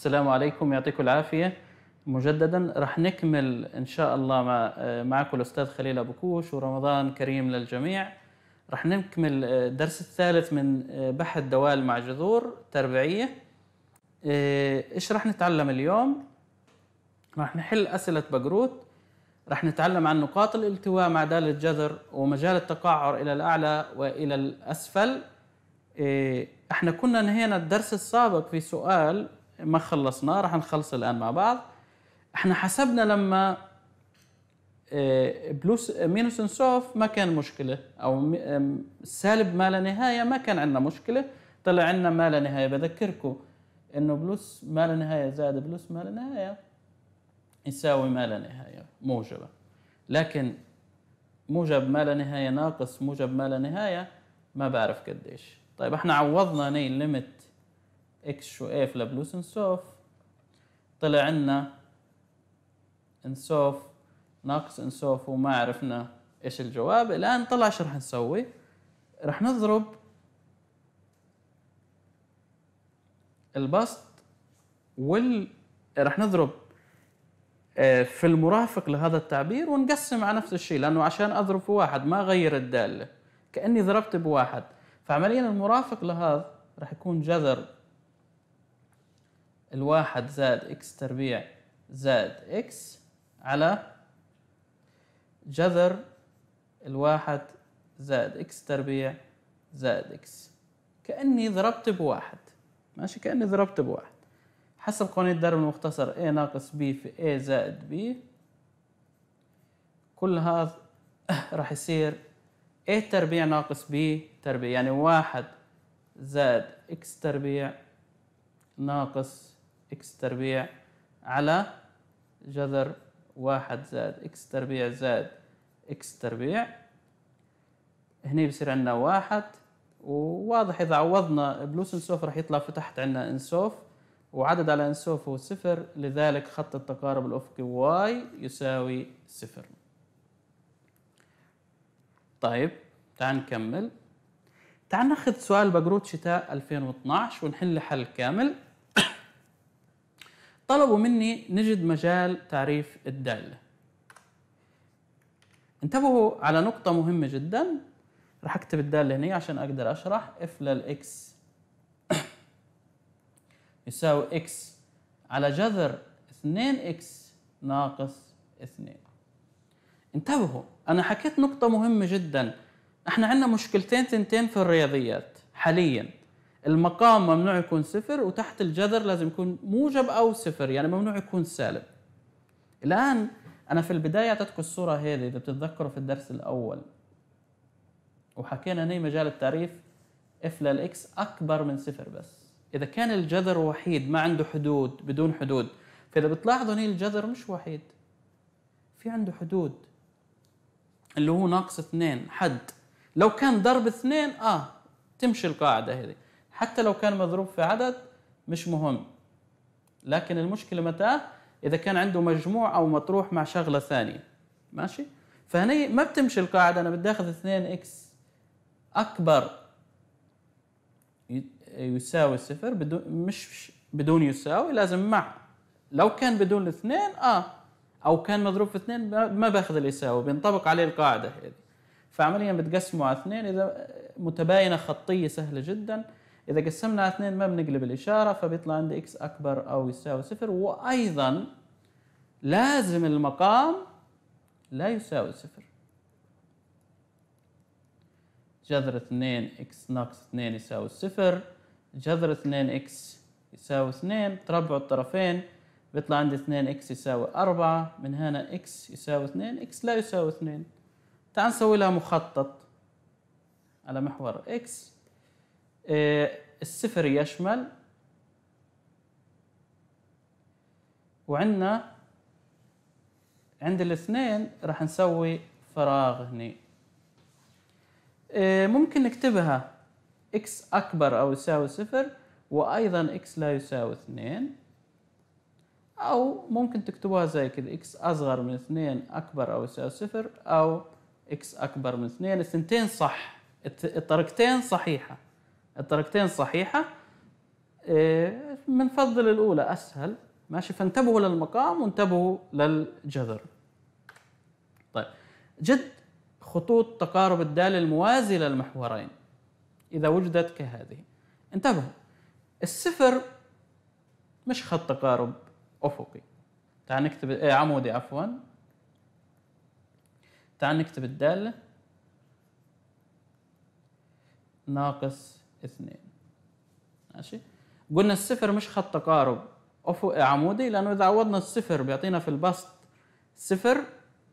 السلام عليكم يعطيكم العافية. مجددا رح نكمل إن شاء الله مع معكم الأستاذ خليل أبو كوش ورمضان كريم للجميع. رح نكمل الدرس الثالث من بحث دوال مع جذور تربيعية إيش رح نتعلم اليوم؟ رح نحل أسئلة بقروت. رح نتعلم عن نقاط الالتواء مع دال الجذر ومجال التقعر إلى الأعلى وإلى الأسفل. إحنا كنا نهينا الدرس السابق في سؤال ما خلصناه رح نخلص الآن مع بعض. إحنا حسبنا لما إيه، بلوس مينوس انسوف ما كان مشكلة أو سالب ما لا نهاية ما كان عندنا مشكلة. طلع عندنا ما لا نهاية. بذكركم إنه بلوس ما لا نهاية زائد بلوس ما لا نهاية يساوي ما لا نهاية موجبة. لكن موجب ما لا نهاية ناقص موجب ما لا نهاية ما بعرف قديش. طيب إحنا عوضنا ني limit إكس שואף לפלוס אינסוף طلع عنا אינסוף ناقص אינסוף وما عرفنا إيش الجواب. الآن طلع شو رح نسوي؟ رح نضرب البسط وال رح نضرب آه، في المرافق لهذا التعبير ونقسم على نفس الشيء لأنه عشان أضرب في واحد ما أغير الدالة كأني ضربت بواحد. فعمليا المرافق لهذا راح يكون جذر الواحد زائد إكس تربيع زائد إكس على جذر الواحد زائد إكس تربيع زائد إكس. كأني ضربت بواحد. ماشي؟ كأني ضربت بواحد. حسب قوانين الضرب المختصر A ناقص B في A زائد B. كل هذا راح يصير A تربيع ناقص B تربيع. يعني واحد زائد X تربيع ناقص X تربيع على جذر واحد زائد X تربيع زائد X تربيع. هني بصير عندنا واحد وواضح إذا عوضنا بلوس انسوف راح يطلع في تحت عندنا انسوف وعدد على انسوف هو صفر لذلك خط التقارب الأفقي y يساوي صفر. طيب تعال نكمل. تعال ناخذ سؤال בגרות شتاء 2012 ونحل حل كامل. طلبوا مني نجد مجال تعريف الدالة انتبهوا على نقطة مهمة جدا. راح أكتب الدالة هنا عشان أقدر أشرح. اف للاكس يساوي إكس على جذر 2 إكس ناقص 2 انتبهوا أنا حكيت نقطة مهمة جدا. إحنا عندنا مشكلتين تنتين في الرياضيات حاليا. المقام ممنوع يكون صفر وتحت الجذر لازم يكون موجب أو صفر يعني ممنوع يكون سالب. الآن أنا في البداية اعطيتكم الصورة هذه إذا بتتذكروا في الدرس الأول. وحكينا هنا مجال التعريف اف للاكس أكبر من صفر بس. إذا كان الجذر وحيد ما عنده حدود بدون حدود. فإذا بتلاحظوا هنا الجذر مش وحيد في عنده حدود. اللي هو ناقص اثنين حد. لو كان ضرب اثنين آه تمشي القاعدة هذه. حتى لو كان مضروب في عدد مش مهم. لكن المشكلة متى؟ إذا كان عنده مجموع أو مطروح مع شغلة ثانية. ماشي؟ فهني ما بتمشي القاعدة أنا بدي أخذ 2 إكس أكبر يساوي صفر بدون مش بدون يساوي لازم مع. لو كان بدون الاثنين آه. أو كان مضروب في اثنين ما بأخذ اللي يساوي بينطبق عليه القاعدة هذه. فعمليا بتقسمه على اثنين إذا متباينة خطية سهلة جدا. إذا قسمنا على اثنين ما بنقلب الإشارة فبيطلع عندي إكس أكبر أو يساوي صفر. وأيضا لازم المقام لا يساوي صفر. جذر 2 إكس ناقص 2 يساوي صفر. جذر 2 إكس يساوي 2 تربع الطرفين بيطلع عندي 2 إكس يساوي 4 من هنا إكس يساوي 2 إكس لا يساوي 2 تعال نسوي لها مخطط على محور إيه الصفر يشمل وعندنا عند الاثنين راح نسوي فراغ هنا إيه ممكن نكتبها x أكبر أو يساوي صفر وأيضا x لا يساوي اثنين أو ممكن تكتبوها زي كذا x أصغر من اثنين أكبر أو يساوي صفر أو x أكبر من اثنين. الثنتين صح الطريقتين صحيحة. الطريقتين صحيحة. بنفضل الأولى أسهل. ماشي فانتبهوا للمقام وانتبهوا للجذر. طيب جد خطوط تقارب الدالة الموازية للمحورين. إذا وجدت كهذه انتبهوا. الصفر مش خط تقارب أفقي. تعال نكتب إيه عمودي عفوا. تعال نكتب الدالة ناقص اثنين. ماشي؟ قلنا الصفر مش خط تقارب. افق عمودي لأنه إذا عوضنا الصفر بيعطينا في البسط صفر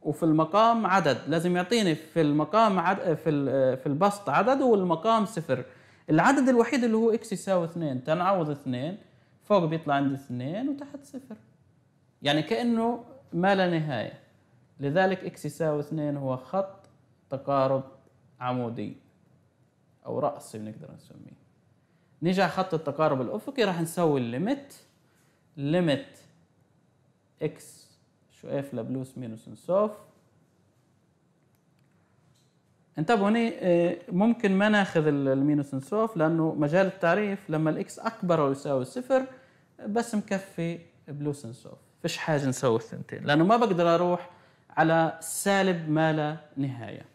وفي المقام عدد. لازم يعطيني في المقام عد... في. في البسط عدد والمقام صفر. العدد الوحيد اللي هو إكس يساوي اثنين. تنعوض اثنين فوق بيطلع عندي اثنين وتحت صفر. يعني كأنه ما لا نهاية. لذلك إكس يساوي اثنين هو خط تقارب عمودي. أو رأسي بنقدر نسميه. نيجي على خط التقارب الأفقي راح نسوي ال limit limit إكس שואף לפלוס מינוס אינסוף انتبهوا هنا آه، ممكن ما ناخذ ال מינוס אינסוף لأنه مجال التعريف لما الاكس أكبر أو يساوي صفر بس مكفي פלוס אינסוף فيش حاجة نسوي الثنتين لأنه ما بقدر أروح على سالب ما لا نهاية.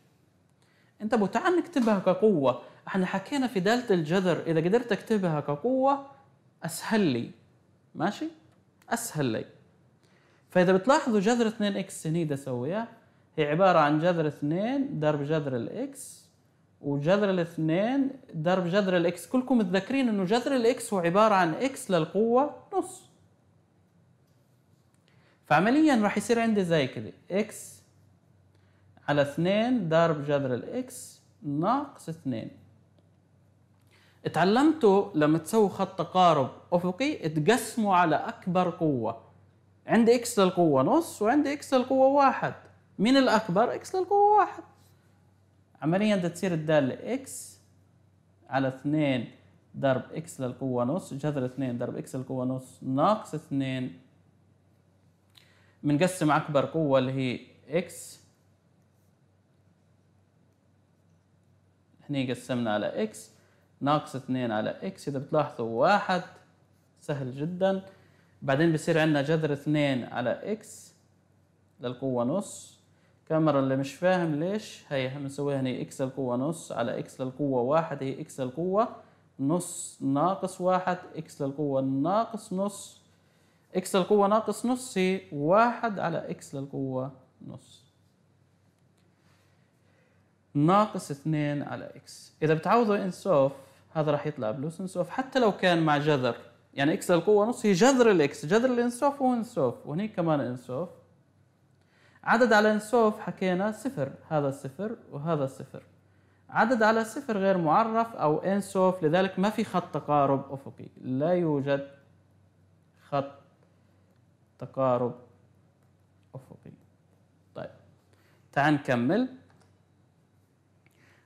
انتبهوا تعال نكتبها كقوة. إحنا حكينا في دالة الجذر إذا قدرت أكتبها كقوة أسهل لي. ماشي؟ أسهل لي. فإذا بتلاحظوا جذر 2 إكس هني بدي أسويها. هي عبارة عن جذر 2 ضرب جذر الاكس وجذر الاثنين ضرب جذر الاكس كلكم متذكرين إنه جذر الاكس هو عبارة عن إكس للقوة نص. فعمليا راح يصير عندي زي كده إكس على 2 ضرب جذر الاكس ناقص 2 اتعلمتوا لما تسووا خط تقارب أفقي تقسموا على أكبر قوة. عندي إكس للقوة نص وعندي إكس للقوة واحد. مين الأكبر إكس للقوة واحد. عمليا بدها تصير الداله إكس على 2 ضرب إكس للقوة نص جذر 2 ضرب إكس للقوة نص ناقص 2 بنقسم أكبر قوة اللي هي إكس. هني قسمنا على إكس. ناقص 2 على إكس إذا بتلاحظوا واحد سهل جدا. بعدين بصير عندنا جذر 2 على إكس للقوة نص. كمان مرة اللي مش فاهم ليش هي بنسويها هني إكس للقوة نص على إكس للقوة واحد هي إكس للقوة نص ناقص واحد إكس للقوة ناقص نص. إكس للقوة ناقص نص هي واحد على إكس للقوة نص. ناقص 2 على إكس إذا بتعوضوا אינסוף هذا راح يطلع פלוס אינסוף. حتى لو كان مع جذر يعني إكس للقوة نص هي جذر الإكس جذر ال אינסוף هو אינסוף وهني كمان אינסוף. عدد على אינסוף حكينا صفر هذا صفر وهذا صفر. عدد على صفر غير معرف أو אינסוף لذلك ما في خط تقارب أفقي. لا يوجد خط تقارب أفقي. طيب تعال نكمل.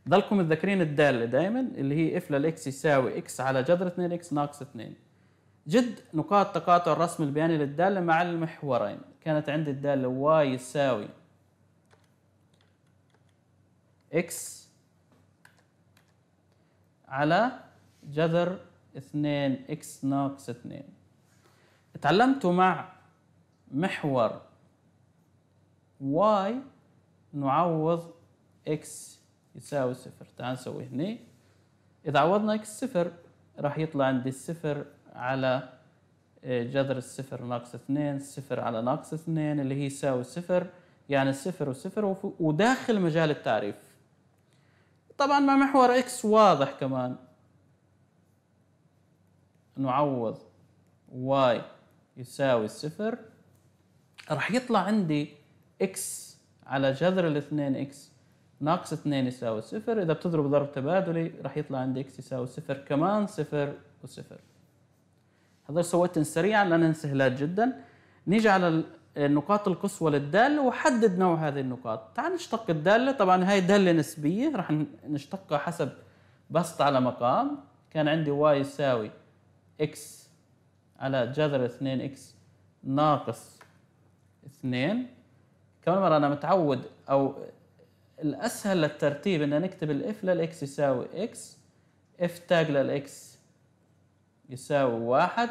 ضلكم متذكرين الدالة دائما اللي هي اف للاكس يساوي إكس على جذر 2 إكس ناقص 2 جد نقاط تقاطع الرسم البياني للدالة مع المحورين. كانت عندي الدالة واي يساوي إكس على جذر 2 إكس ناقص 2 تعلمتوا مع محور واي نعوض إكس يساوي صفر. تعال نسوي هنا إذا عوضنا إكس صفر راح يطلع عندي الصفر على آه، جذر الصفر ناقص اثنين صفر على ناقص اثنين اللي هي يساوي صفر يعني صفر وصفر وداخل مجال التعريف. طبعا مع محور إكس واضح كمان. نعوض واي يساوي صفر. راح يطلع عندي إكس على جذر الاثنين إكس. ناقص 2 يساوي صفر. إذا بتضرب ضرب تبادلي راح يطلع عندي إكس يساوي صفر كمان صفر وصفر. هذول سويتهم سريعا لأنهم سهلات جدا. نيجي على النقاط القصوى للدالة وحدد نوع هذه النقاط. تعال نشتق الدالة. طبعا هاي دالة نسبية. راح نشتقها حسب بسط على مقام. كان عندي واي يساوي إكس على جذر 2 إكس ناقص 2 كمان مرة أنا متعود أو الأسهل للترتيب إن نكتب الاف للاكس يساوي إكس اف תג للاكس يساوي واحد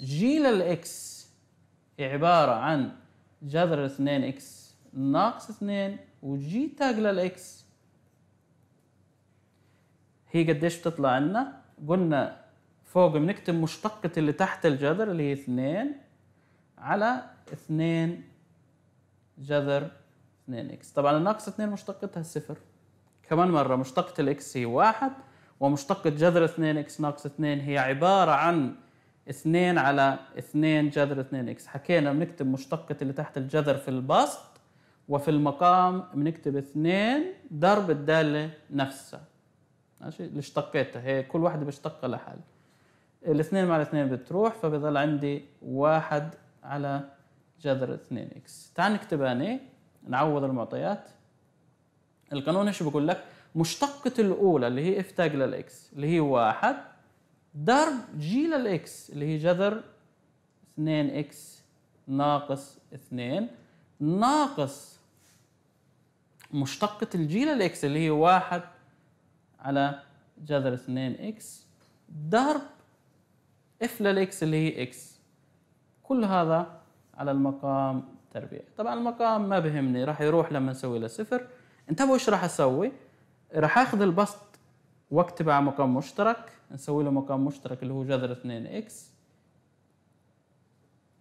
جي للإكس عبارة عن جذر اثنين إكس ناقص اثنين وجي תג للإكس هي قديش بتطلع عنا؟ قلنا فوق بنكتب مشتقة اللي تحت الجذر اللي هي اثنين على اثنين جذر 2 إكس. طبعا الناقص 2 مشتقتها صفر. كمان مرة مشتقة الإكس هي واحد ومشتقة جذر 2 إكس ناقص 2 هي عبارة عن 2 على 2 جذر 2 x. حكينا بنكتب مشتقة اللي تحت الجذر في البسط وفي المقام بنكتب 2 ضرب الدالة نفسها. ماشي؟ اللي اشتقيتها. هي كل واحدة بشتقها لحال الاثنين مع الاثنين بتروح فبضل عندي واحد على جذر 2 x. تعال نكتبها هنا نعوض المعطيات. القانون إيش بقول لك؟ مشتقة الأولى اللي هي f תג لل x اللي هي واحد ضرب g لل x اللي هي جذر 2 x ناقص 2 ناقص مشتقة ال g لل x اللي هي واحد على جذر 2 x ضرب f لل x اللي هي x. كل هذا على المقام تربيع طبعا المقام ما بهمني راح يروح لما نسوي له صفر. انتبهوا إيش راح أسوي؟ راح أخذ البسط وأكتبه مقام مشترك. نسوي له مقام مشترك اللي هو جذر 2 x.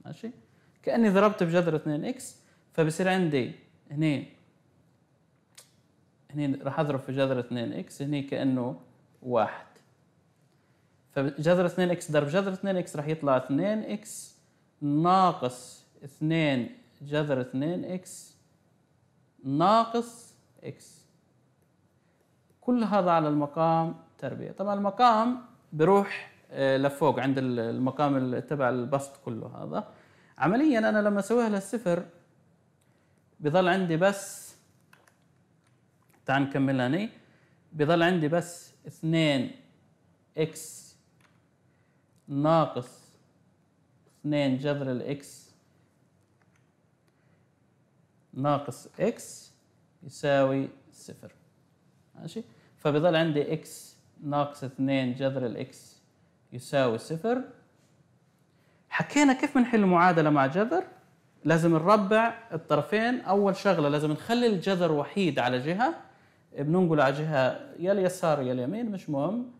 ماشي؟ كأني ضربت بجذر 2 x فبصير عندي هنا هنا راح أضرب في جذر 2 x هنا كأنه واحد. فجذر 2 x ضرب جذر 2 x راح يطلع 2 x ناقص 2 جذر 2 x ناقص x كل هذا على المقام تربيع طبعا المقام بروح آه، لفوق عند المقام تبع البسط كله هذا. عمليا أنا لما أسويها للصفر بضل عندي بس تعال نكملها هني بضل عندي بس 2 x ناقص 2 جذر ال x ناقص x يساوي صفر. ماشي؟ فبيضل عندي x ناقص 2 جذر ال x يساوي صفر. حكينا كيف بنحل معادلة مع جذر؟ لازم نربع الطرفين. أول شغلة لازم نخلي الجذر وحيد على جهة. بننقل على جهة يا اليسار يا اليمين مش مهم.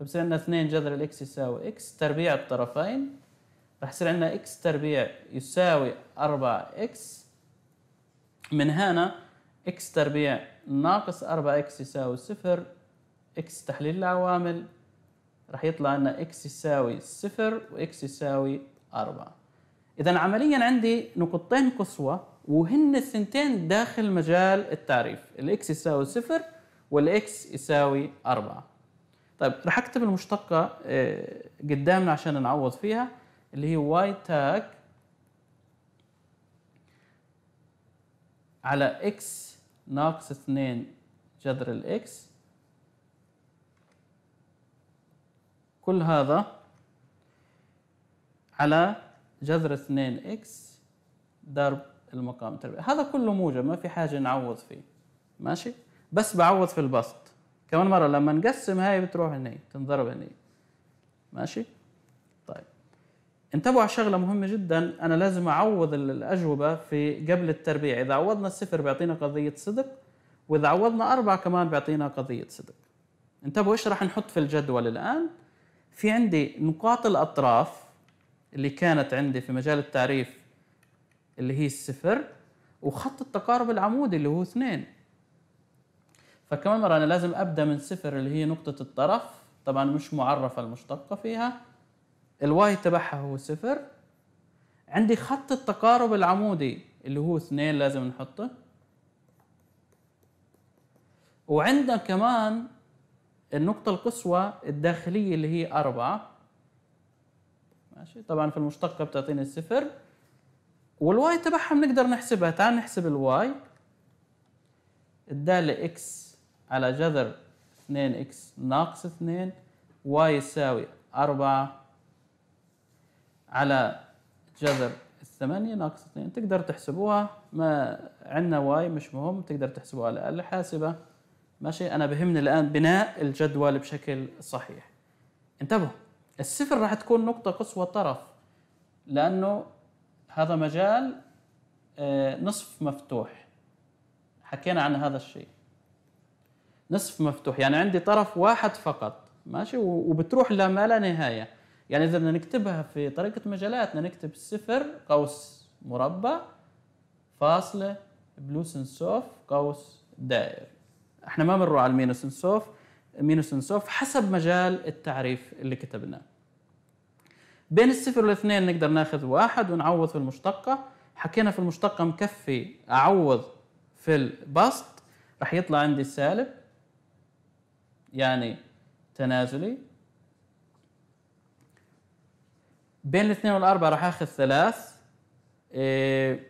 فبصير عندنا 2 جذر ال x يساوي x تربيع الطرفين. راح يصير عندنا x تربيع يساوي 4 x من هنا x تربيع ناقص 4x يساوي صفر x تحليل العوامل راح يطلع لنا x يساوي صفر وx يساوي 4 إذا عمليا عندي نقطتين قصوى وهن الثنتين داخل مجال التعريف ال x يساوي صفر وال x يساوي أربعة. طيب راح أكتب المشتقة آه، قدامنا عشان نعوض فيها اللي هي y תג على x ناقص 2 جذر ال x كل هذا على جذر 2 x ضرب المقام التربيعي. هذا كله موجب ما في حاجة نعوض فيه. ماشي؟ بس بعوض في البسط. كمان مرة لما نقسم هاي بتروح هني تنضرب هني. ماشي؟ انتبهوا على شغلة مهمة جدا. أنا لازم أعوض الأجوبة في قبل التربيع. إذا عوضنا الصفر بيعطينا قضية صدق وإذا عوضنا أربعة كمان بيعطينا قضية صدق. انتبهوا إيش راح نحط في الجدول الآن؟ في عندي نقاط الأطراف اللي كانت عندي في مجال التعريف اللي هي الصفر وخط التقارب العمودي اللي هو اثنين. فكمان مرة أنا لازم أبدأ من صفر اللي هي نقطة الطرف. طبعا مش معرفة المشتقة فيها. الواي تبعها هو صفر. عندي خط التقارب العمودي اللي هو اثنين لازم نحطه. وعندنا كمان النقطة القصوى الداخلية اللي هي أربعة. ماشي؟ طبعا في المشتقة بتعطيني الصفر وال y تبعها بنقدر نحسبها. تعال نحسب ال y. الدالة x على جذر 2 x ناقص 2 y يساوي 4 على جذر الثمانية ناقص اثنين. تقدر تحسبوها. ما عندنا y مش مهم. تقدر تحسبوها على الآلة الحاسبة ماشي. أنا بهمني الآن بناء الجدول بشكل صحيح. انتبهوا. الصفر راح تكون نقطة قصوى طرف لأنه هذا مجال آه، نصف مفتوح. حكينا عن هذا الشيء. نصف مفتوح. يعني عندي طرف واحد فقط. ماشي. وبتروح لما لا نهاية. يعني إذا بدنا نكتبها في طريقة مجالاتنا نكتب صفر قوس مربع فاصلة بلوس إنسوف قوس دائري إحنا ما بنروح على المينوس إنسوف مينوس إنسوف حسب مجال التعريف اللي كتبناه. بين الصفر والاثنين نقدر ناخذ واحد ونعوض في المشتقة. حكينا في المشتقة مكفي أعوض في البسط راح يطلع عندي سالب يعني تنازلي. بين الاثنين والأربعة راح آخذ ثلاث. إيه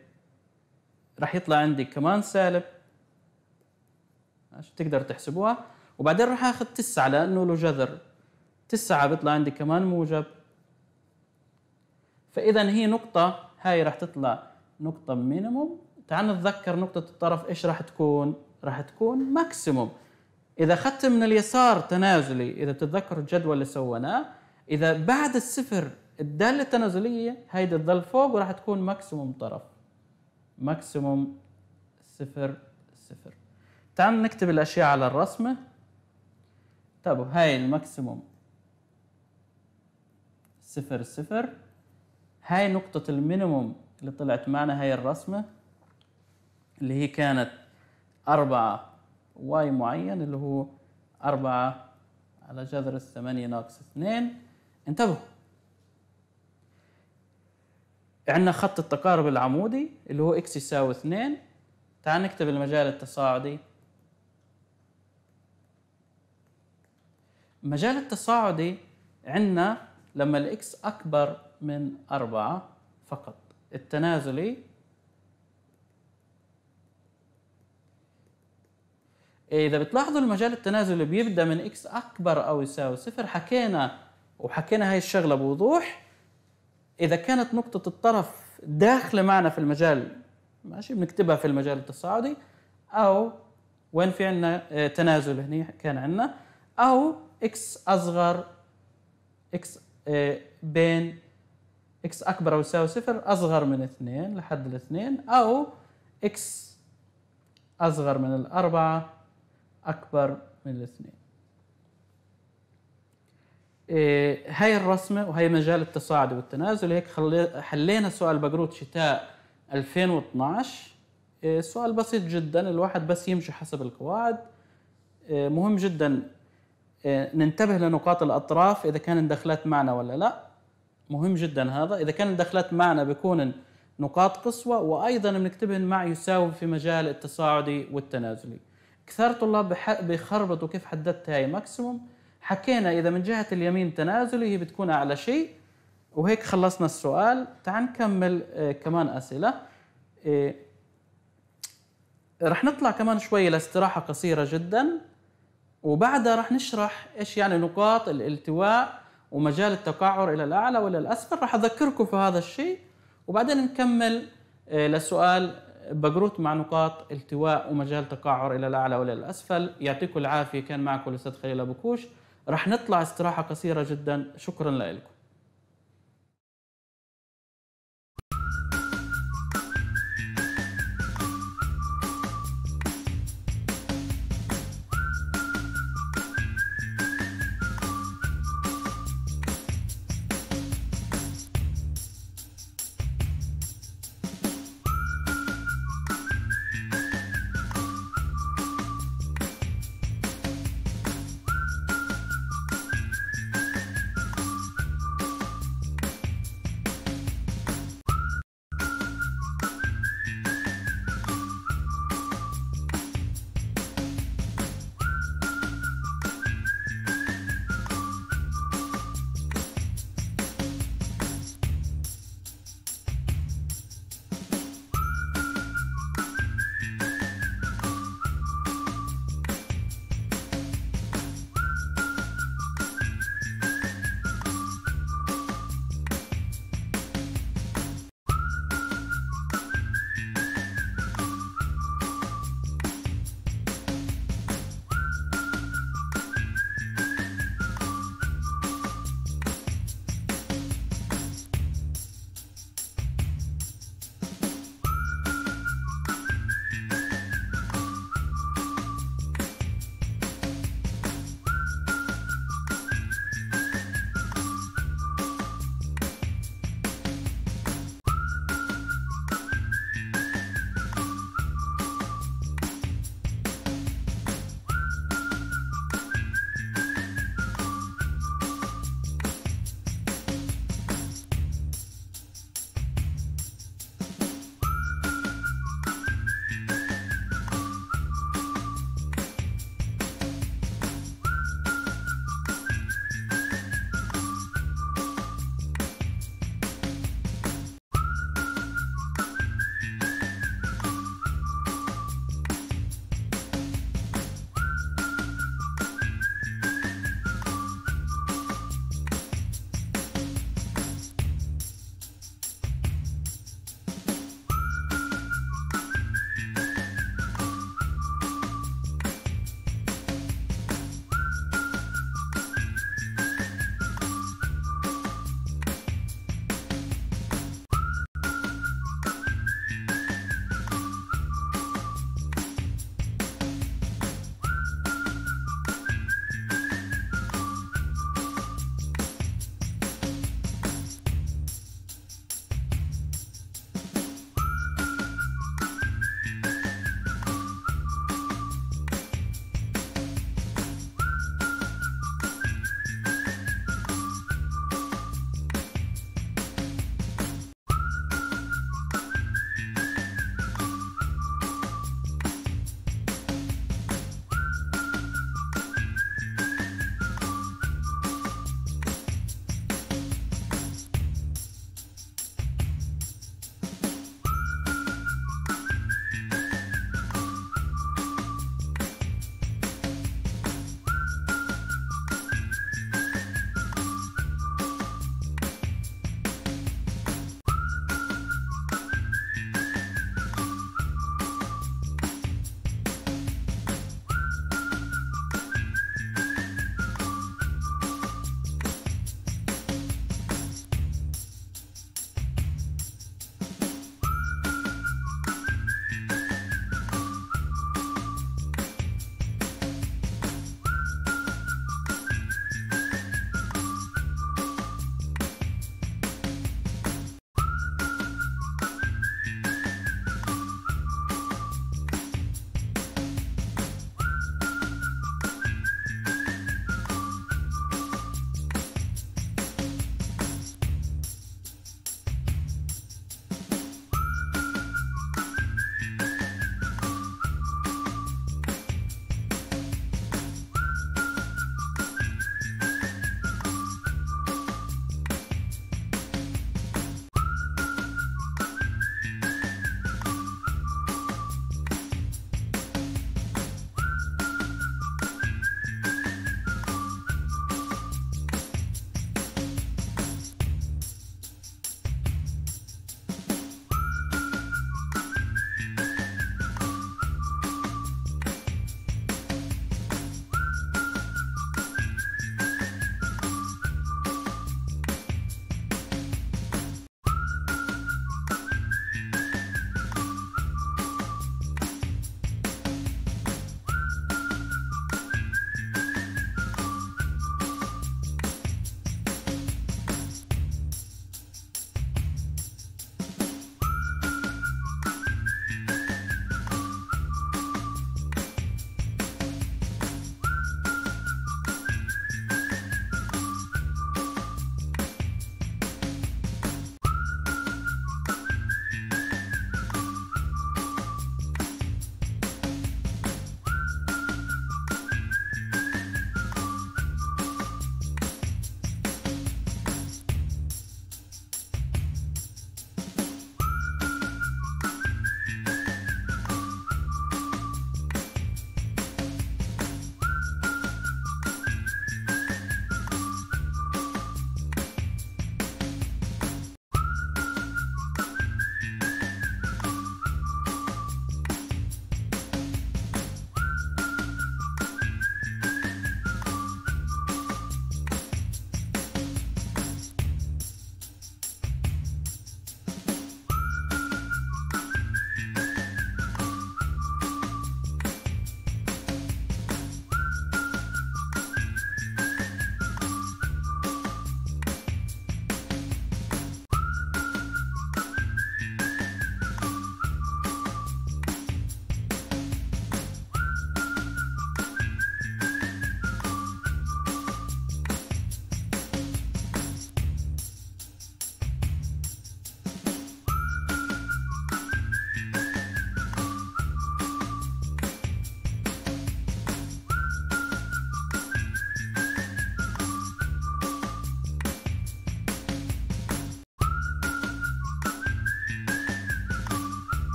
راح يطلع عندي كمان سالب. عشان تقدر تحسبوها. وبعدين راح آخذ تسعة لأنه له جذر. تسعة بيطلع عندي كمان موجب. فإذا هي نقطة هاي راح تطلع نقطة minimum تعال نتذكر نقطة الطرف إيش راح تكون؟ راح تكون maximum إذا أخذت من اليسار تنازلي إذا تتذكروا الجدول اللي سويناه إذا بعد الصفر الدالة التنازلية هيدي تظل فوق وراح تكون maximum طرف. maximum صفر صفر. تعال نكتب الأشياء على الرسمة. طب هاي ال maximum صفر صفر. هاي نقطة ال minimum اللي طلعت معنا هاي الرسمة اللي هي كانت أربعة y معين اللي هو أربعة على جذر الثمانية ناقص اثنين. انتبهوا. عندنا خط التقارب العمودي اللي هو x يساوي اثنين. تعال نكتب المجال التصاعدي. المجال التصاعدي عندنا لما ال x أكبر من أربعة فقط. التنازلي إذا بتلاحظوا المجال التنازلي بيبدأ من x أكبر أو يساوي صفر. حكينا وحكينا هاي الشغلة بوضوح. إذا كانت نقطة الطرف داخلة معنا في المجال ماشي بنكتبها في المجال التصاعدي أو وين في عندنا آه، تنازل هنا كان عندنا أو إكس أصغر إكس آه، بين x أكبر أو يساوي صفر أصغر من اثنين لحد الاثنين أو x أصغر من الأربعة أكبر من الاثنين. هاي الرسمة وهي مجال التصاعد والتنازل هيك حلينا سؤال بقروت شتاء 2012 إيه سؤال بسيط جدا الواحد بس يمشي حسب القواعد. إيه مهم جدا إيه ننتبه لنقاط الأطراف إذا كانت دخلت معنا ولا لا. مهم جدا هذا. إذا كانت دخلت معنا بيكون نقاط قصوى وأيضا بنكتبهن مع يساوي في مجال التصاعدي والتنازلي. كثار طلاب بيخربطوا كيف حددت هاي ماكسيموم حكينا إذا من جهة اليمين تنازلي هي بتكون أعلى شيء وهيك خلصنا السؤال. تعال نكمل آه كمان أسئلة. آه رح نطلع كمان شوي لاستراحه قصيرة جدا وبعدها رح نشرح إيش يعني نقاط الالتواء ومجال التقعر إلى الأعلى وإلى الأسفل. رح أذكركم في هذا الشيء. وبعدين نكمل آه لسؤال بقروت مع نقاط التواء ومجال تقعر إلى الأعلى وإلى الأسفل. يعطيكم العافية. كان معكم الأستاذ خليل أبو كوش. رح نطلع استراحة قصيرة جدا. شكرا لكم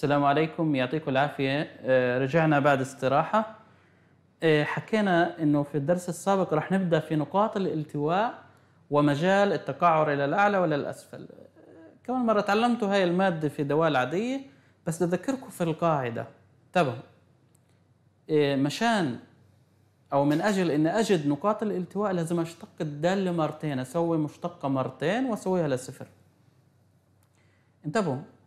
السلام عليكم. يعطيكم العافية. آه، رجعنا بعد استراحة. آه، حكينا إنه في الدرس السابق رح نبدأ في نقاط الالتواء ومجال التقعر إلى الأعلى ولا الأسفل. آه، كمان مرة تعلمتوا هاي المادة في دوال عادية بس بدي أذكركم في القاعدة. انتبهوا مشان أو من أجل إني أجد نقاط الالتواء لازم أشتق الدالة مرتين أسوي مشتقة مرتين وأسويها لصفر. انتبهوا.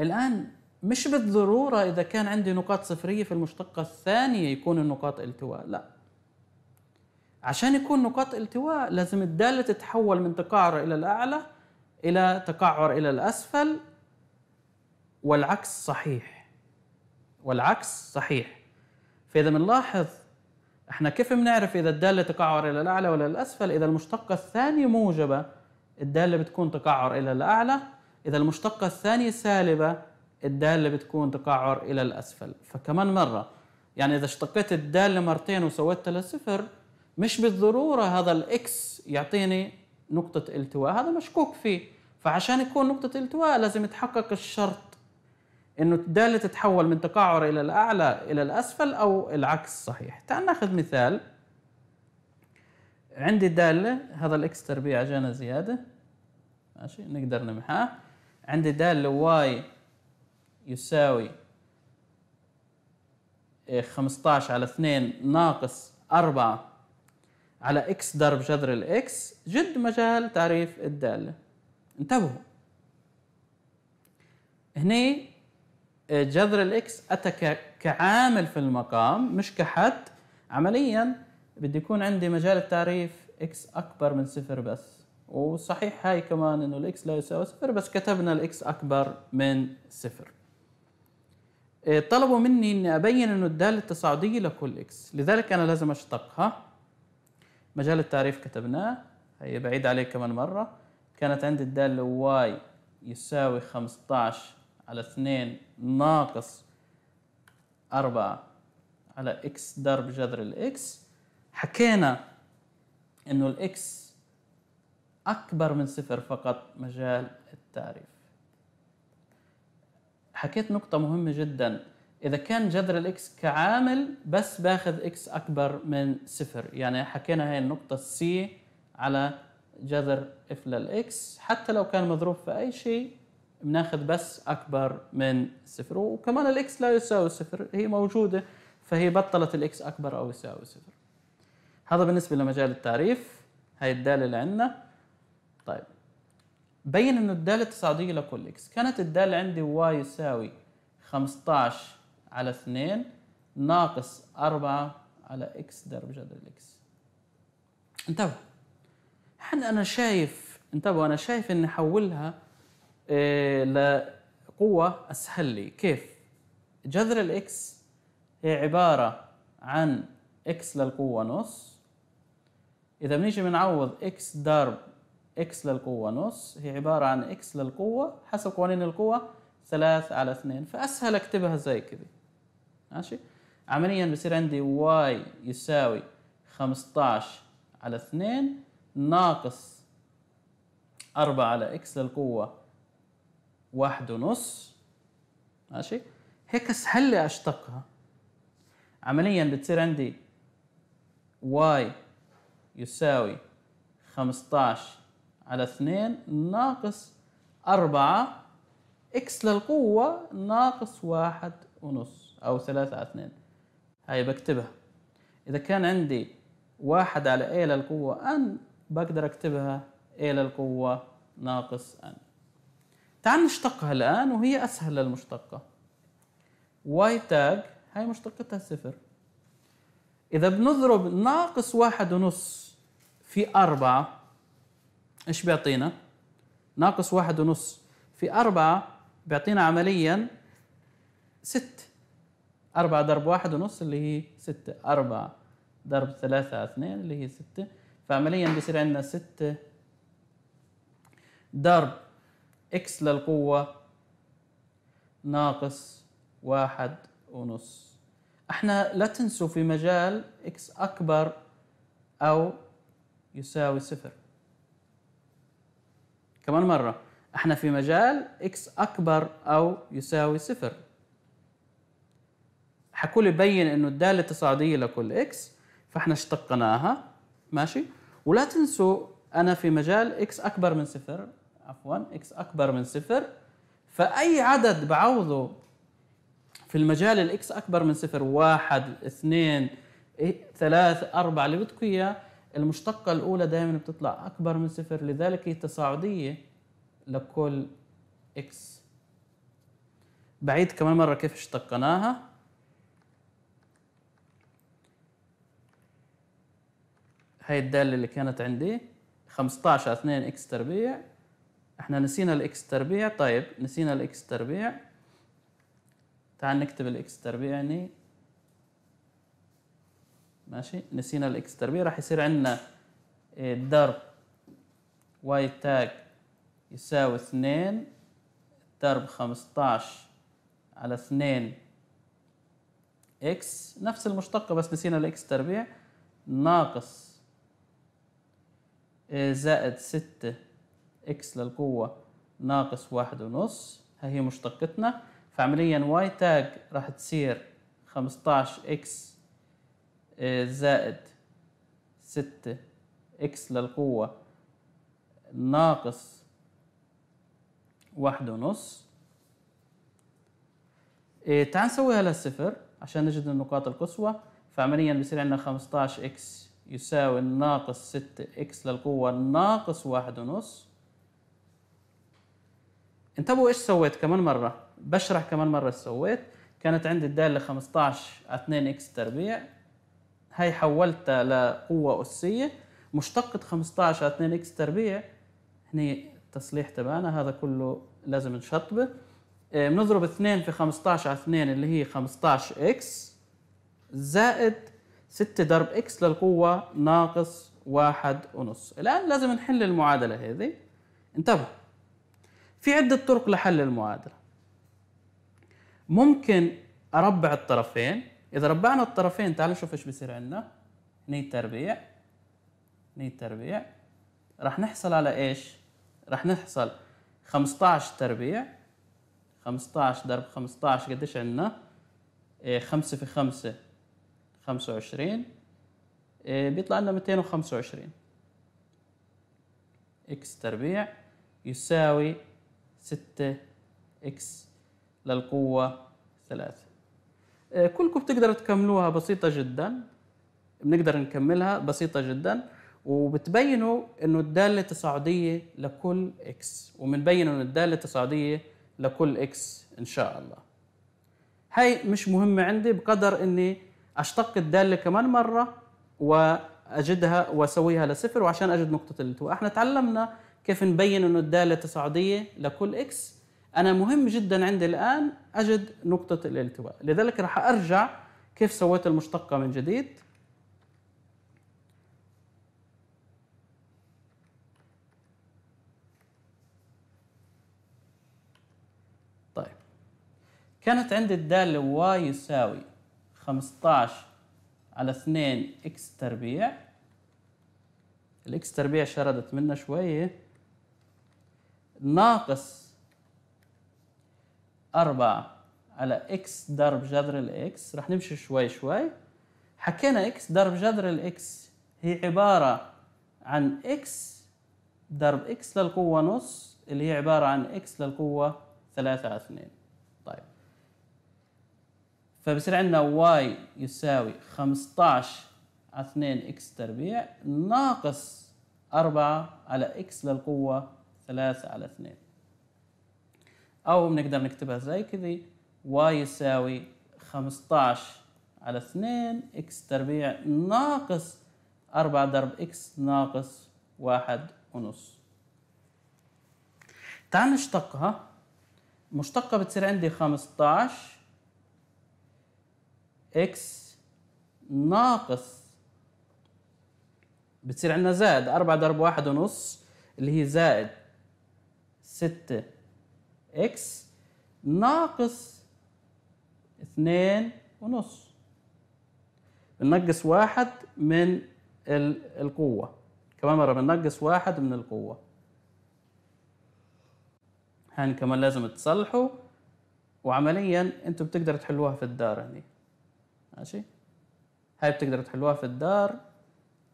الآن مش بالضرورة إذا كان عندي نقاط صفرية في المشتقة الثانية يكون النقاط التواء لا. عشان يكون نقاط التواء لازم الدالة تتحول من تقعر إلى الأعلى إلى تقعر إلى الأسفل والعكس صحيح. والعكس صحيح. فإذا بنلاحظ إحنا كيف بنعرف إذا الدالة تقعر إلى الأعلى ولا الأسفل؟ إذا المشتقة الثانية موجبة الدالة بتكون تقعر إلى الأعلى إذا المشتقة الثانية سالبة الدالة بتكون تقعر إلى الأسفل. فكمان مرة يعني إذا اشتقيت الدالة مرتين وسويتها لصفر مش بالضرورة هذا الإكس يعطيني نقطة التواء. هذا مشكوك فيه. فعشان يكون نقطة التواء لازم يتحقق الشرط إنه الدالة تتحول من تقعر إلى الأعلى إلى الأسفل أو العكس صحيح. تعال ناخذ مثال. عندي دالة هذا الاكس تربيع جانا زيادة. ماشي نقدر نمحاه. عندي دالة واي يساوي 15 على 2 ناقص 4 على إكس ضرب جذر الاكس جد مجال تعريف الدالة انتبهوا. هني آه، جذر الاكس أتى كعامل في المقام مش كحد. عمليا بدي يكون عندي مجال التعريف إكس أكبر من صفر بس. وصحيح هاي كمان إنه الإكس لا يساوي صفر بس كتبنا الإكس أكبر من صفر. إيه، طلبوا مني إني أبين إنه الدالة التصاعدية لكل إكس. لذلك أنا لازم أشتقها. مجال التعريف كتبناه. هي بعيد عليه كمان مرة. كانت عندي الدالة واي يساوي 15 على 2 ناقص 4 على إكس ضرب جذر الإكس. حكينا إنه الإكس أكبر من صفر فقط مجال التعريف. حكيت نقطة مهمة جدا. إذا كان جذر الإكس كعامل بس باخذ إكس أكبر من صفر. يعني حكينا هاي النقطة سي على جذر اف للإكس حتى لو كان مضروب في أي شيء بناخذ بس أكبر من صفر. وكمان الإكس لا يساوي صفر هي موجودة فهي بطلت الإكس أكبر أو يساوي صفر. هذا بالنسبة لمجال التعريف. هاي الدالة اللي عندنا. طيب. بين إنه الدالة تصاعديه لكل إكس كانت الدالة عندي واي يساوي 15 على 2 ناقص 4 على إكس ضرب جذر الاكس انتبه الحين أنا شايف انتبهوا أنا شايف إني أحولها إيه لقوة أسهل لي. كيف؟ جذر الاكس هي عبارة عن إكس للقوة نص. إذا بنيجي بنعوض إكس ضرب إكس للقوة نص هي عبارة عن إكس للقوة حسب قوانين القوة ثلاث على اثنين. فأسهل أكتبها زي كذا ماشي؟ عمليا بصير عندي واي يساوي 15 على 2 ناقص 4 على إكس للقوة واحد ونص. ماشي؟ هيك أسهل لي أشتقها. عمليا بتصير عندي واي يساوي 15 على 2 ناقص 4 إكس للقوة ناقص واحد ونص أو ثلاثة على اثنين. هاي بكتبها. إذا كان عندي واحد على a للقوة n بقدر أكتبها a للقوة ناقص n. تعال نشتقها الآن وهي أسهل للمشتقة. y تاج هاي مشتقتها صفر. إذا بنضرب ناقص واحد ونص في أربعة إيش بيعطينا؟ ناقص واحد ونص. في أربعة بيعطينا عمليا ست. أربعة ضرب واحد ونص اللي هي ستة أربعة ضرب ثلاثة اثنين اللي هي ستة فعمليا بيصير عندنا ستة ضرب إكس للقوة ناقص واحد ونص. إحنا لا تنسوا في مجال إكس أكبر أو يساوي صفر. كمان مرة. إحنا في مجال إكس أكبر أو يساوي صفر. حكوا لي بين إنه الدالة تصاعديه لكل إكس فاحنا اشتقناها. ماشي؟ ولا تنسوا أنا في مجال إكس أكبر من صفر. عفوا إكس أكبر من صفر. فأي عدد بعوضه في المجال الاكس أكبر من صفر واحد اثنين إيه، ثلاث أربعة اللي بدكم إياه المشتقة الأولى دائما بتطلع أكبر من صفر لذلك هي تصاعدية لكل إكس بعيد كمان مرة كيف اشتقناها. هاي الدالة اللي كانت عندي 15 على 2 إكس تربيع. إحنا نسينا الإكس تربيع. طيب نسينا الإكس تربيع. تعال نكتب الإكس تربيع يعني ماشي؟ نسينا الاكس تربيع. راح يصير عندنا ضرب واي תג يساوي اثنين ضرب خمسطعش على اثنين إكس نفس المشتقة بس نسينا الاكس تربيع. ناقص زائد ستة إكس للقوة ناقص واحد ونص. هاي هي مشتقتنا. فعمليا واي תג راح تصير خمسطعش إكس زائد ستة إكس للقوة ناقص واحد ونص. إيه تعال نسويها للصفر عشان نجد النقاط القصوى. فعمليا بصير عندنا 15 إكس يساوي ناقص 6 إكس للقوة ناقص واحد ونص. انتبهوا إيش سويت كمان مرة؟ بشرح كمان مرة إيش سويت. كانت عندي الدالة 15 على 2 إكس تربيع. هاي حولتها لقوة أسية مشتقة 15 على 2 إكس تربيع. هني التصليح تبعنا هذا كله لازم نشطبه. آه، بنضرب 2 في 15 على 2 اللي هي 15 إكس زائد 6 ضرب إكس للقوة ناقص واحد ونص. الآن لازم نحل المعادلة هذه. انتبه. في عدة طرق لحل المعادلة. ممكن أربع الطرفين. إذا ربعنا الطرفين تعالوا نشوف إيش بيصير عندنا. ني تربيع. ني تربيع. راح نحصل على إيش؟ راح نحصل 15 تربيع. 15 ضرب 15 قديش عندنا؟ 5 إيه، في 5 25 إيه، بيطلع لنا 225 إكس تربيع يساوي 6 إكس للقوة 3 آه، كلكم بتقدروا تكملوها بسيطة جدا. بنقدر نكملها بسيطة جدا. وبتبينوا إنه الدالة تصاعدية لكل إكس وبنبين إنه الدالة تصاعدية لكل إكس إن شاء الله. هاي مش مهمة عندي بقدر إني أشتق الدالة كمان مرة وأجدها وأسويها لصفر وعشان أجد نقطة الالتواء إحنا تعلمنا كيف نبين إنه الدالة تصاعدية لكل إكس أنا مهم جدا عندي الآن أجد نقطة الالتواء. لذلك راح أرجع كيف سويت المشتقة من جديد. طيب. كانت عندي الدالة y يساوي 15 على 2 x تربيع. الاكس تربيع شردت منا شوية ناقص أربعة على إكس ضرب جذر الإكس رح نمشي شوي شوي. حكينا إكس ضرب جذر الإكس هي عبارة عن إكس ضرب إكس للقوة نص اللي هي عبارة عن إكس للقوة ثلاثة على اثنين. طيب. فبصير عندنا واي يساوي 15 على 2 إكس تربيع ناقص 4 على إكس للقوة 3 على 2 أو بنقدر نكتبها زي كذي. y يساوي 15 على 2 x تربيع ناقص 4 ضرب x ناقص واحد ونص. تعال نشتقها مشتقة بتصير عندي 15 x ناقص بتصير عندنا زائد 4 ضرب واحد ونص اللي هي زائد 6 إكس ناقص اثنين ونص. بننقص واحد من القوة. كمان مرة بننقص واحد من القوة. هان كمان لازم تصلحوا. وعمليا أنتم بتقدروا تحلوها في الدار هني. ماشي؟ هاي بتقدروا تحلوها في الدار.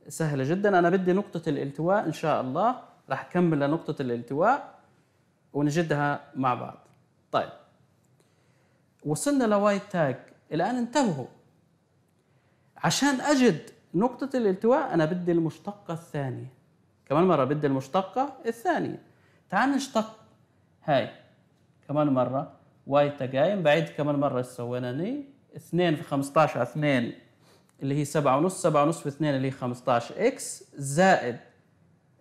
سهلة جدا. أنا بدي نقطة الالتواء إن شاء الله. راح أكمل لنقطة الالتواء. ونجدها مع بعض. طيب. وصلنا لواي תג. الآن انتبهوا. عشان أجد نقطة الالتواء أنا بدي المشتقة الثانية. كمان مرة بدي المشتقة الثانية. تعال نشتق هاي. كمان مرة. واي תגיים بعيد كمان مرة سويناني. اثنين في 15 على اثنين اللي هي سبعة ونص سبعة ونص في اثنين اللي هي 15 إكس زائد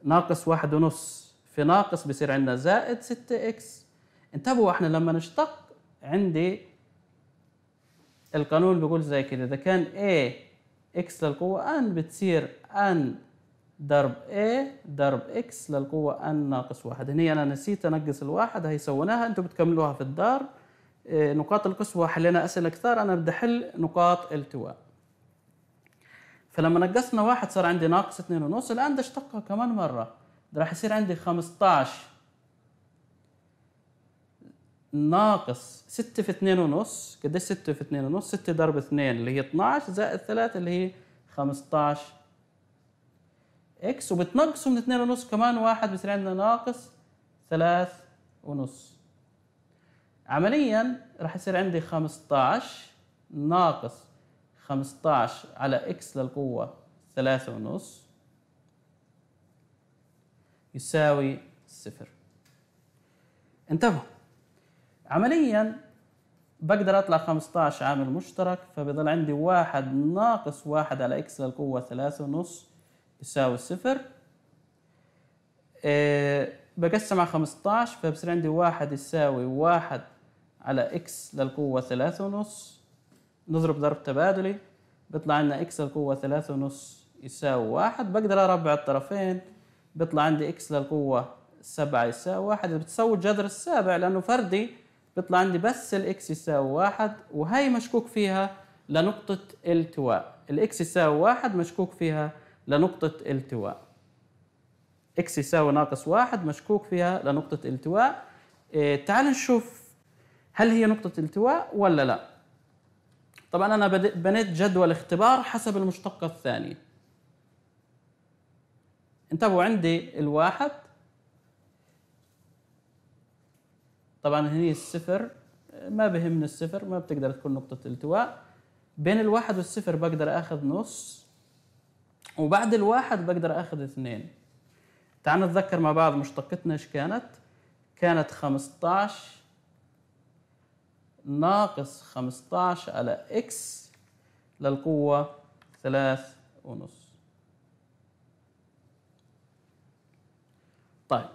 ناقص واحد ونص. في ناقص بصير عندنا زائد 6 إكس. انتبهوا إحنا لما نشتق عندي القانون بيقول زي كده. إذا كان a x للقوة n بتصير n ضرب a ضرب x للقوة n ناقص واحد. هني أنا نسيت أنقص الواحد هي سويناها أنتم بتكملوها في الدار. إيه، نقاط القسوة حلينا أسئلة كثار أنا بدي احل نقاط التواء. فلما نقصنا واحد صار عندي ناقص اثنين ونص الآن بدي أشتقها كمان مرة. راح يصير عندي 15 ناقص 6 في 2 ونص. قديش 6 في 2 ونص؟ 6 ضرب 2 اللي هي 12 زائد 3 اللي هي 15 إكس وبتنقصوا من 2 ونص كمان واحد بصير عندنا ناقص 3 ونص. عمليا راح يصير عندي 15 ناقص 15 على إكس للقوة 3 ونص. يساوي صفر. انتبهوا. عمليا بقدر أطلع 15 عامل مشترك فبضل عندي واحد ناقص واحد على إكس للقوة ثلاثة ونص يساوي صفر. إيه بقسم على 15 فبصير عندي واحد يساوي واحد على إكس للقوة ثلاثة ونص. نضرب ضرب تبادلي بيطلع عندنا إكس للقوة ثلاثة ونص يساوي واحد. بقدر أربع الطرفين بيطلع عندي إكس للقوة سبعة يساوي واحد. بتساوي الجذر السابع لأنه فردي بيطلع عندي بس الاكس يساوي واحد وهي مشكوك فيها لنقطة التواء. الاكس يساوي واحد مشكوك فيها لنقطة التواء. إكس يساوي ناقص واحد مشكوك فيها لنقطة التواء. إيه تعال نشوف هل هي نقطة التواء ولا لا. طبعا أنا بنيت جدول اختبار حسب المشتقة الثانية انتبهوا عندي الواحد. طبعا هني الصفر ما بهمني الصفر ما بتقدر تكون نقطة التواء. بين الواحد والصفر بقدر أخذ نص وبعد الواحد بقدر أخذ اثنين. تعال نتذكر مع بعض مشتقتنا إيش كانت؟ كانت 15 ناقص 15 على إكس للقوة ثلاث ونص. طيب.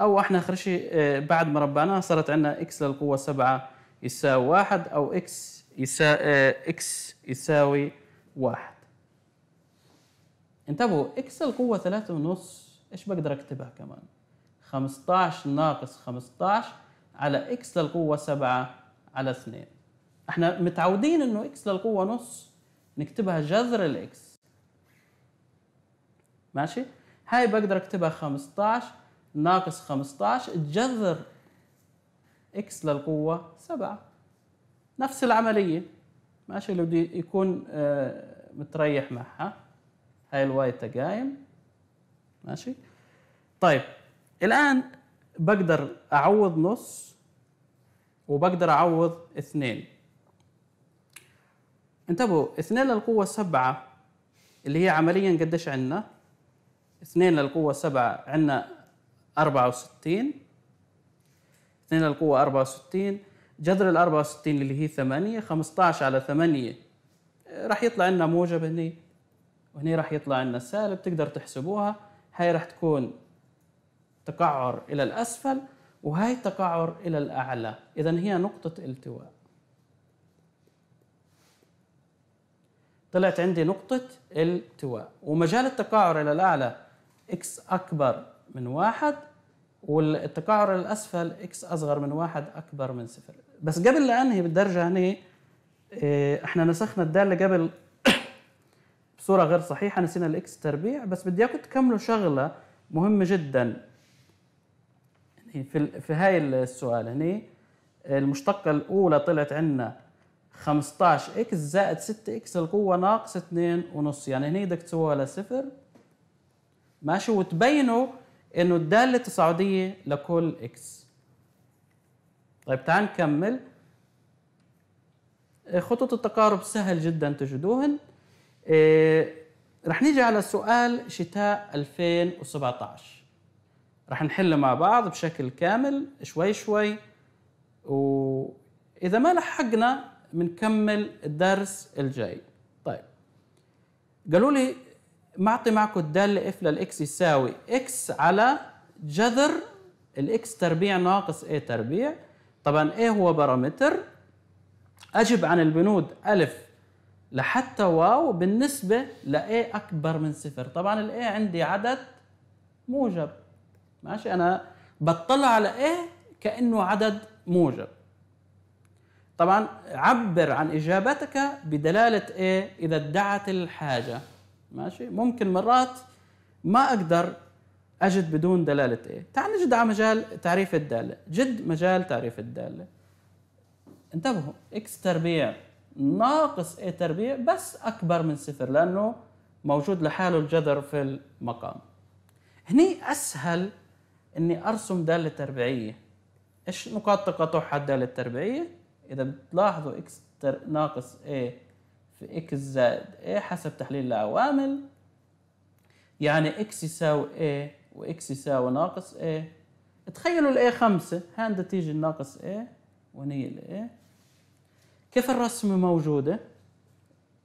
أو إحنا آخر شيء آه، بعد ما ربعناها صارت عندنا إكس للقوة 7 يساوي 1 أو إكس يساوي إكس يساوي 1 انتبهوا إكس للقوه 3 ونص إيش بقدر أكتبها كمان؟ 15 ناقص 15 على إكس للقوة 7 على 2 إحنا متعودين إنه إكس للقوة نص نكتبها جذر الإكس. ماشي؟ هاي بقدر اكتبها 15 ناقص 15 ع جذر إكس للقوة 7 نفس العملية. ماشي اللي بدي يكون آه، متريح معها. هاي الواي تقايم. ماشي. طيب الآن بقدر أعوض نص وبقدر أعوض اثنين. انتبهوا اثنين للقوة سبعة اللي هي عمليا قديش عندنا؟ اثنين للقوة سبعة عندنا 64 2 للقوة 64 جذر ال 64 اللي هي 8 15 على 8 راح يطلع لنا موجب هني. وهني راح يطلع لنا سالب تقدر تحسبوها. هاي راح تكون تقعر إلى الأسفل وهاي تقعر إلى الأعلى. إذا هي نقطة التواء. طلعت عندي نقطة التواء. ومجال التقعر إلى الأعلى إكس أكبر من واحد والتقعر الأسفل إكس أصغر من واحد أكبر من صفر. بس قبل لا أنهي بالدرجة هني إيه، إحنا نسخنا الدالة قبل بصورة غير صحيحة نسينا الإكس تربيع. بس بدي إياكم تكملوا شغلة مهمة جدا. في في هاي السؤال هني المشتقة الأولى طلعت عندنا 15 إكس زائد 6 إكس القوة ناقص 2 ونص. يعني هني بدك تسووها لصفر. ماشي وتبينوا إنه الدالة تصاعدية لكل إكس طيب تعال نكمل. خطوط التقارب سهل جدا تجدوهن. إيه رح نيجي على سؤال شتاء 2017 رح نحل مع بعض بشكل كامل شوي شوي. وإذا ما لحقنا بنكمل الدرس الجاي. طيب قالوا لي معطي معكم الدالة اف للاكس يساوي إكس على جذر الاكس تربيع ناقص a تربيع. طبعا a هو بارامتر. أجب عن البنود ألف لحتى واو بالنسبة ل A أكبر من صفر. طبعا ال A عندي عدد موجب. ماشي؟ أنا بطلع على A كأنه عدد موجب. طبعا عبر عن إجابتك بدلالة A إذا ادعت الحاجة. ماشي؟ ممكن مرات ما أقدر أجد بدون دلالة A. تعال نجد على مجال تعريف الدالة. جد مجال تعريف الدالة. انتبهوا x تربيع ناقص a تربيع بس أكبر من صفر لأنه موجود لحاله الجذر في المقام. هني أسهل إني أرسم دالة تربيعية. إيش نقاط تقاطعها الدالة التربيعية؟ إذا بتلاحظوا x ناقص a في x زائد a حسب تحليل العوامل يعني x يساوي a و x يساوي ناقص a تخيلوا ال a 5 هاي النتيجه الناقص a ونهي ال a كيف الرسمة موجودة؟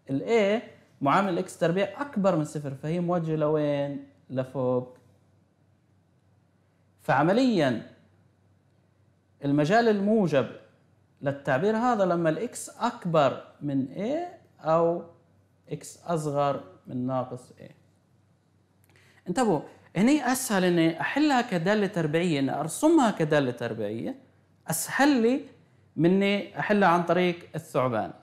ال A معامل x تربيع أكبر من صفر فهي موجهة لوين؟ لفوق فعمليا المجال الموجب للتعبير هذا لما الاكس أكبر من A أو إكس أصغر من ناقص A. انتبهوا هني أسهل إني أحلها كدالة تربيعية إني أرسمها كدالة تربيعية أسهل لي مني أحلها عن طريق الثعبان.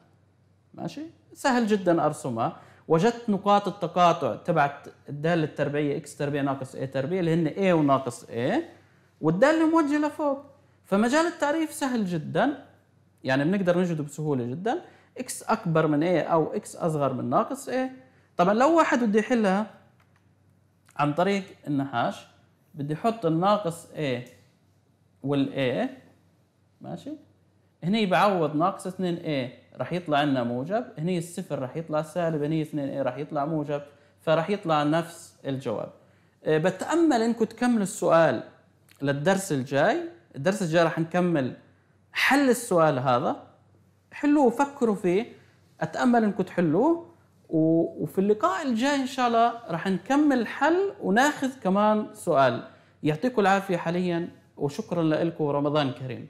ماشي؟ سهل جدا أرسمها. وجدت نقاط التقاطع تبعت الدالة التربيعية إكس تربيع ناقص اي تربيع اللي هن اي وناقص اي والدالة موجهة لفوق. فمجال التعريف سهل جدا يعني بنقدر نجده بسهولة جدا. إكس أكبر من اي أو إكس أصغر من ناقص اي طبعا لو واحد بده يحلها عن طريق ال נחש بدي أحط الناقص a وال a ماشي؟ هني بعوض ناقص 2 a راح يطلع لنا موجب هني الصفر راح يطلع سالب هني 2 a راح يطلع موجب فراح يطلع نفس الجواب. آه، بتأمل إنكم تكملوا السؤال للدرس الجاي. الدرس الجاي راح نكمل حل السؤال هذا. حلوة وفكروا فيه. أتأمل إنكم تحلوه. وفي اللقاء الجاي إن شاء الله راح نكمل الحل وناخذ كمان سؤال. يعطيكم العافية حاليا وشكرا لكم ورمضان كريم.